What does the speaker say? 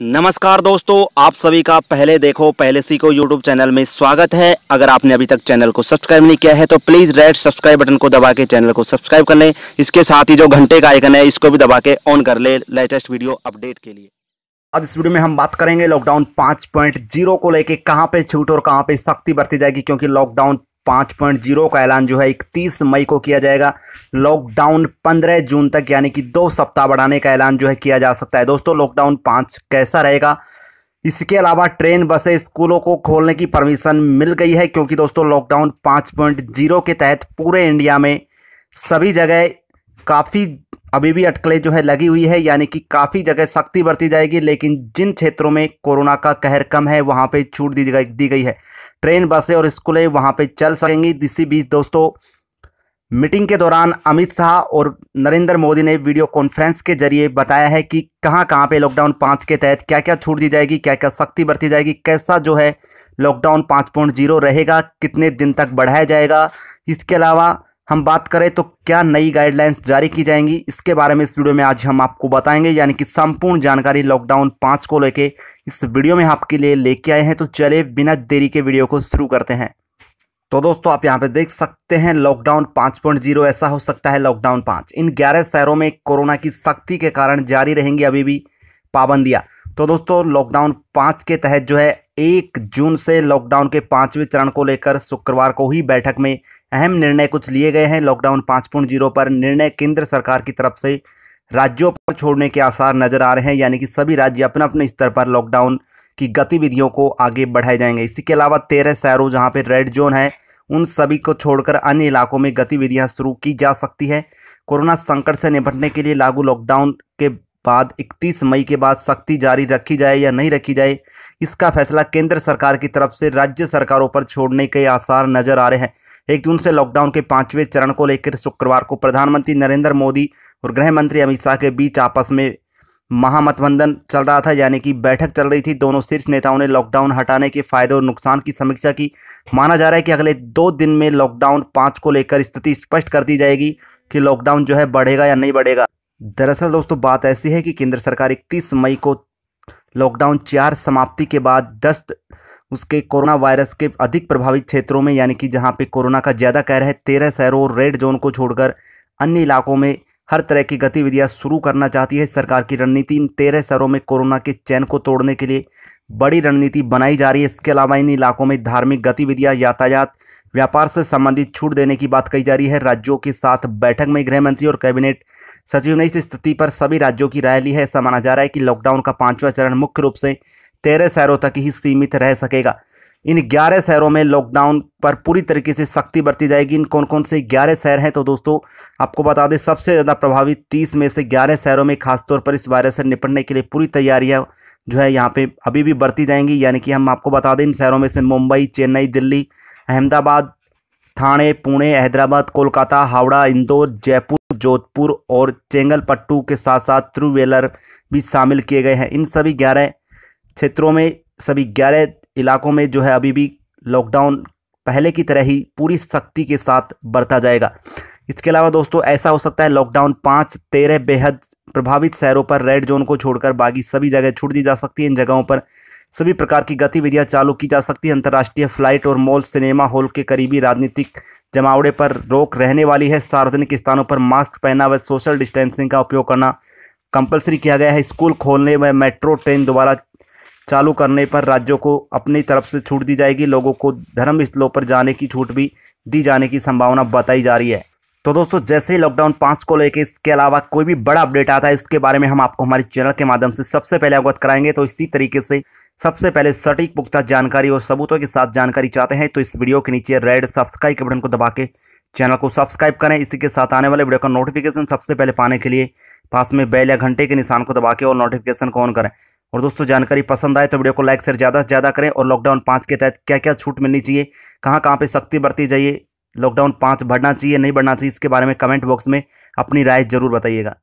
नमस्कार दोस्तों, आप सभी का पहले देखो, पहले सी को यूट्यूब चैनल में स्वागत है। अगर आपने अभी तक चैनल को सब्सक्राइब नहीं किया है तो प्लीज़ रेड सब्सक्राइब बटन को दबा के चैनल को सब्सक्राइब कर लें। इसके साथ ही जो घंटे का आइकन है, इसको भी दबा के ऑन कर ले लेटेस्ट वीडियो अपडेट के लिए। आज इस वीडियो में हम बात करेंगे लॉकडाउन 5.0 को लेके, कहाँ पे छूट और कहाँ पे सख्ती बरती जाएगी, क्योंकि लॉकडाउन 5.0 का ऐलान जो है 31 मई को किया जाएगा। लॉकडाउन 15 जून तक, यानी कि दो सप्ताह बढ़ाने का ऐलान जो है किया जा सकता है। दोस्तों, लॉकडाउन पाँच कैसा रहेगा? इसके अलावा ट्रेन, बसें, स्कूलों को खोलने की परमिशन मिल गई है, क्योंकि दोस्तों, लॉकडाउन 5.0 के तहत पूरे इंडिया में सभी जगह काफ़ी अभी भी अटकलें जो है लगी हुई है, यानी कि काफ़ी जगह सख्ती बरती जाएगी, लेकिन जिन क्षेत्रों में कोरोना का कहर कम है, वहाँ पे छूट दी गई दी गई है। ट्रेन, बसें और स्कूलें वहाँ पे चल सकेंगी। इसी बीच दोस्तों, मीटिंग के दौरान अमित शाह और नरेंद्र मोदी ने वीडियो कॉन्फ्रेंस के ज़रिए बताया है कि कहाँ कहाँ पे लॉकडाउन पाँच के तहत क्या क्या छूट दी जाएगी क्या क्या सख्ती बरती जाएगी, कैसा जो है लॉकडाउन पाँच पॉइंट ज़ीरो रहेगा, कितने दिन तक बढ़ाया जाएगा। इसके अलावा हम बात करें तो क्या नई गाइडलाइंस जारी की जाएँगी? इसके बारे में इस वीडियो में आज हम आपको बताएँगे, यानी कि संपूर्ण जानकारी लॉकडाउन पाँच को लेके इस वीडियो में आपके लिए लेके आए हैं। तो चले बिना देरी के वीडियो को शुरू करते हैं। तो दोस्तों, आप यहाँ पे देख सकते हैं लॉकडाउन 5.0 ऐसा हो सकता है लॉकडाउन पाँच। इन ग्यारह शहरों में कोरोना की सख्ती के कारण जारी रहेंगी अभी भी पाबंदियाँ। तो दोस्तों लॉकडाउन पाँच के तहत जो है एक जून से लॉकडाउन के पाँचवें चरण को लेकर शुक्रवार को ही बैठक में अहम निर्णय कुछ लिए गए हैं। लॉकडाउन पाँच पॉइंट ज़ीरो पर निर्णय केंद्र सरकार की तरफ़ से राज्यों पर छोड़ने के आसार नज़र आ रहे हैं, यानी कि सभी राज्य अपने अपने स्तर पर लॉकडाउन की गतिविधियों को आगे बढ़ाए जाएँगे। इसी के अलावा तेरह शहरों जहाँ पर रेड जोन है, उन सभी को छोड़कर अन्य इलाकों में गतिविधियाँ शुरू की जा सकती है। कोरोना संकट से निपटने के लिए लागू लॉकडाउन बाद 31 मई के बाद सख्ती जारी रखी जाए या नहीं रखी जाए, इसका फैसला केंद्र सरकार की तरफ़ से राज्य सरकारों पर छोड़ने के आसार नज़र आ रहे हैं। एक जून से लॉकडाउन के पाँचवें चरण को लेकर शुक्रवार को प्रधानमंत्री नरेंद्र मोदी और गृह मंत्री अमित शाह के बीच आपस में महामतबंधन चल रहा था, यानी कि बैठक चल रही थी। दोनों शीर्ष नेताओं ने लॉकडाउन हटाने के फ़ायदे और नुकसान की समीक्षा की। माना जा रहा है कि अगले दो दिन में लॉकडाउन पाँच को लेकर स्थिति स्पष्ट कर दी जाएगी कि लॉकडाउन जो है बढ़ेगा या नहीं बढ़ेगा। दरअसल दोस्तों, बात ऐसी है कि केंद्र सरकार इकतीस मई को लॉकडाउन चार समाप्ति के बाद दस उसके कोरोना वायरस के अधिक प्रभावित क्षेत्रों में, यानी कि जहाँ पे कोरोना का ज़्यादा कहर है, तेरह शहरों और रेड जोन को छोड़कर अन्य इलाकों में हर तरह की गतिविधियाँ शुरू करना चाहती है सरकार की रणनीति। इन तेरह शहरों में कोरोना के चैन को तोड़ने के लिए बड़ी रणनीति बनाई जा रही है। इसके अलावा इन इलाकों में धार्मिक गतिविधियाँ, यातायात व्यापार से संबंधित छूट देने की बात कही जा रही है। राज्यों के साथ बैठक में गृह मंत्री और कैबिनेट सचिव ने इस स्थिति पर सभी राज्यों की राय ली है। ऐसा माना जा रहा है कि लॉकडाउन का पांचवा चरण मुख्य रूप से तेरह शहरों तक ही सीमित रह सकेगा। इन ग्यारह शहरों में लॉकडाउन पर पूरी तरीके से सख्ती बरती जाएगी। इन कौन कौन से ग्यारह शहर हैं तो दोस्तों, आपको बता दें, सबसे ज़्यादा प्रभावित तीस में से ग्यारह शहरों में खासतौर पर इस वायरस से निपटने के लिए पूरी तैयारियाँ जो है यहाँ पे अभी भी बरती जाएँगी। यानी कि हम आपको बता दें, इन शहरों में से मुंबई, चेन्नई, दिल्ली अहमदाबाद, थाने, पुणे, हैदराबाद, कोलकाता, हावड़ा, इंदौर, जयपुर, जोधपुर और चेंगलपट्टू के साथ साथ त्रिवेलर भी शामिल किए गए हैं। इन सभी ग्यारह क्षेत्रों में, सभी ग्यारह इलाकों में जो है अभी भी लॉकडाउन पहले की तरह ही पूरी सख्ती के साथ बरता जाएगा। इसके अलावा दोस्तों, ऐसा हो सकता है लॉकडाउन पाँच, तेरह बेहद प्रभावित शहरों पर रेड जोन को छोड़कर बाकी सभी जगह छूट दी जा सकती है। इन जगहों पर सभी प्रकार की गतिविधियाँ चालू की जा सकती है। अंतर्राष्ट्रीय फ़्लाइट और मॉल, सिनेमा हॉल के करीबी राजनीतिक जमावड़े पर रोक रहने वाली है। सार्वजनिक स्थानों पर मास्क पहना व सोशल डिस्टेंसिंग का उपयोग करना कंपलसरी किया गया है। स्कूल खोलने व मेट्रो ट्रेन दोबारा चालू करने पर राज्यों को अपनी तरफ़ से छूट दी जाएगी। लोगों को धर्म स्थलों पर जाने की छूट भी दी जाने की संभावना बताई जा रही है। तो दोस्तों, जैसे ही लॉकडाउन पाँच को लेकर इसके अलावा कोई भी बड़ा अपडेट आता है, इसके बारे में हम आपको हमारे चैनल के माध्यम से सबसे पहले अवगत कराएँगे। तो इसी तरीके से सबसे पहले सटीक पुख्ता जानकारी और सबूतों के साथ जानकारी चाहते हैं तो इस वीडियो के नीचे रेड सब्सक्राइब के बटन को दबा के चैनल को सब्सक्राइब करें। इसी के साथ आने वाले वीडियो का नोटिफिकेशन सबसे पहले पाने के लिए पास में बैल या घंटे के निशान को दबा के और नोटिफिकेशन को ऑन करें। और दोस्तों, जानकारी पसंद आए तो वीडियो को लाइक शेयर ज़्यादा से ज़्यादा करें और लॉकडाउन पाँच के तहत क्या क्या छूट मिलनी चाहिए कहाँ कहाँ पर सख्ती बरती जाइए लॉकडाउन पाँच बढ़ना चाहिए, नहीं बढ़ना चाहिए, इसके बारे में कमेंट बॉक्स में अपनी राय ज़रूर बताइएगा।